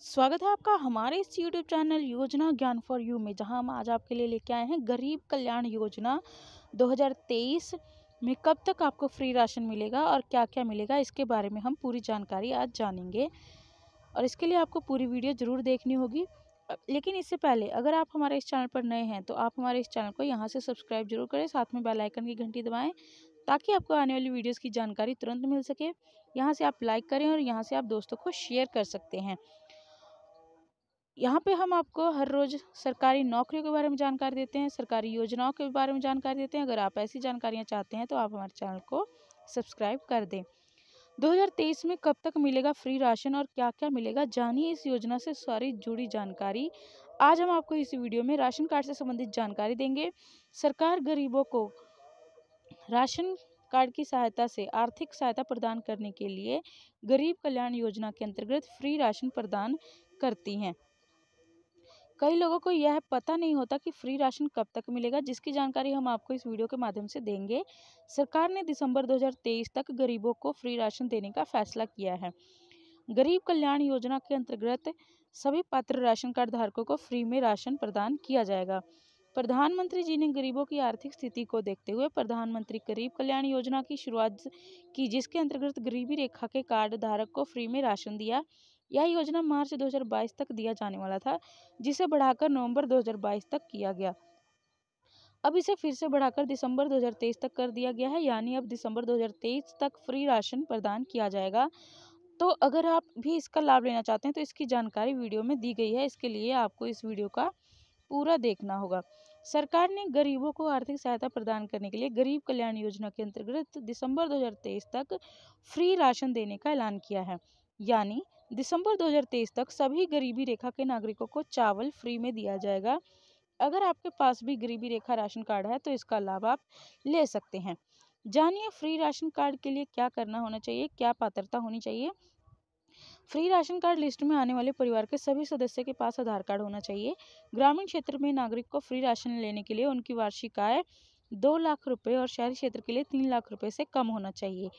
स्वागत है आपका हमारे इस यूट्यूब चैनल योजना ज्ञान फॉर यू में, जहाँ हम आज आपके लिए लेके आए हैं गरीब कल्याण योजना 2023 में कब तक आपको फ्री राशन मिलेगा और क्या क्या मिलेगा, इसके बारे में हम पूरी जानकारी आज जानेंगे। और इसके लिए आपको पूरी वीडियो ज़रूर देखनी होगी। लेकिन इससे पहले, अगर आप हमारे इस चैनल पर नए हैं तो आप हमारे इस चैनल को यहाँ से सब्सक्राइब ज़रूर करें, साथ में बेल आइकन की घंटी दबाएँ, ताकि आपको आने वाली वीडियोस की जानकारी तुरंत मिल सके। यहाँ से आप लाइक करें और यहाँ से आप दोस्तों को शेयर कर सकते हैं। यहाँ पे हम आपको हर रोज़ सरकारी नौकरियों के बारे में जानकारी देते हैं, सरकारी योजनाओं के बारे में जानकारी देते हैं। अगर आप ऐसी जानकारियाँ चाहते हैं तो आप हमारे चैनल को सब्सक्राइब कर दें। 2023 में कब तक मिलेगा फ्री राशन और क्या क्या मिलेगा? जानिए इस योजना से सारी जुड़ी जानकारी। आज हम आपको इस वीडियो में राशन कार्ड से संबंधित जानकारी देंगे। सरकार गरीबों को राशन कार्ड की सहायता से आर्थिक सहायता प्रदान करने के लिए गरीब कल्याण योजना के अंतर्गत फ्री राशन प्रदान करती हैं। कई लोगों को यह पता नहीं होता कि फ्री राशन कब तक मिलेगा, जिसकी जानकारी हम आपको इस वीडियो के माध्यम से देंगे। सरकार ने दिसंबर 2023 तक गरीबों को फ्री राशन देने का फैसला किया है। गरीब कल्याण योजना के अंतर्गत सभी पात्र राशन कार्ड धारकों को फ्री में राशन प्रदान किया जाएगा। प्रधानमंत्री जी ने गरीबों की आर्थिक स्थिति को देखते हुए प्रधानमंत्री गरीब कल्याण योजना की शुरुआत की, जिसके अंतर्गत गरीबी रेखा के कार्ड धारक को फ्री में राशन दिया यह योजना मार्च 2022 तक दिया जाने वाला था, जिसे बढ़ाकर नवंबर 2022 तक किया गया। अब इसे फिर से बढ़ाकर दिसंबर 2023 तक कर दिया गया है, यानी अब दिसंबर 2023 तक फ्री राशन प्रदान किया जाएगा। तो अगर आप भी इसका लाभ लेना चाहते हैं तो इसकी जानकारी वीडियो में दी गई है, इसके लिए आपको इस वीडियो का पूरा देखना होगा। सरकार ने गरीबों को आर्थिक सहायता प्रदान करने के लिए गरीब कल्याण योजना के अंतर्गत दिसंबर 2023 तक फ्री राशन देने का ऐलान किया है, यानी दिसंबर 2023 तक सभी गरीबी रेखा के नागरिकों को चावल फ्री में दिया जाएगा। अगर आपके पास भी गरीबी रेखा राशन कार्ड है तो इसका लाभ आप ले सकते हैं। जानिए, फ्री राशन कार्ड के लिए क्या करना होना चाहिए, क्या पात्रता होनी चाहिए? फ्री राशन कार्ड लिस्ट में आने वाले परिवार के सभी सदस्य के पास आधार कार्ड होना चाहिए। ग्रामीण क्षेत्र में नागरिक को फ्री राशन लेने के लिए उनकी वार्षिक आय दो लाख रुपए और शहरी क्षेत्र के लिए तीन लाख रुपए से कम होना चाहिए।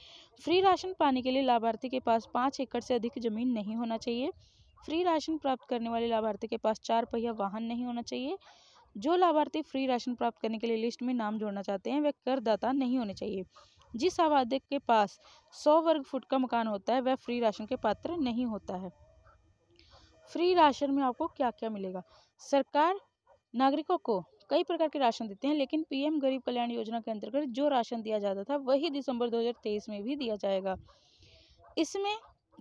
फ्री राशन पाने के लिए लाभार्थी के पास पाँच एकड़ से अधिक ज़मीन नहीं होना चाहिए। फ्री राशन प्राप्त करने वाले लाभार्थी के पास चार पहिया वाहन नहीं होना चाहिए। जो लाभार्थी फ्री राशन प्राप्त करने के लिए लिस्ट में नाम जोड़ना चाहते हैं, वे करदाता नहीं होने चाहिए। जिस आबादी के पास सौ वर्ग फुट का मकान होता है, वह फ्री राशन के पात्र नहीं होता है। फ्री राशन में आपको क्या क्या मिलेगा? सरकार नागरिकों को कई प्रकार के राशन देते हैं, लेकिन पीएम गरीब कल्याण योजना के अंतर्गत जो राशन दिया जाता था, वही दिसंबर 2023 में भी दिया जाएगा। इसमें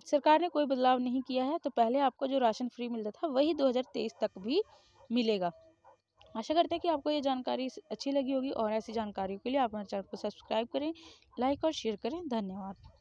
सरकार ने कोई बदलाव नहीं किया है तो पहले आपको जो राशन फ्री मिलता था, वही 2023 तक भी मिलेगा। आशा करते हैं कि आपको ये जानकारी अच्छी लगी होगी, और ऐसी जानकारियों के लिए आप हमारे चैनल को सब्सक्राइब करें, लाइक और शेयर करें। धन्यवाद।